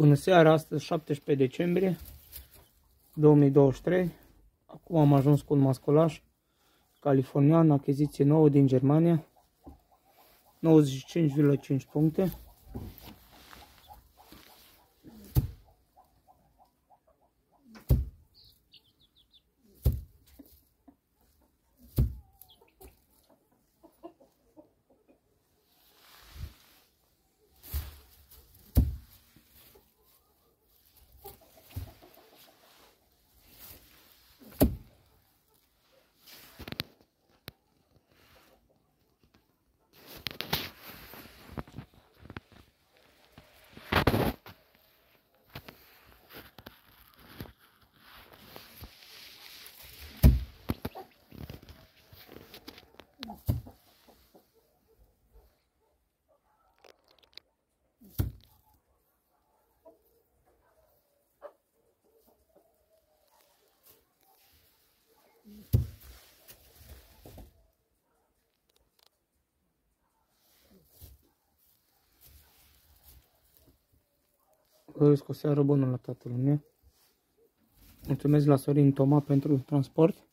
Bună seara, astăzi 17 decembrie 2023. Acum am ajuns cu un mascolaș californian, achiziție nouă din Germania. 95,5 puncte. Doresc o seară bună la toată lumea. Mulțumesc la Sorin Toma pentru transport.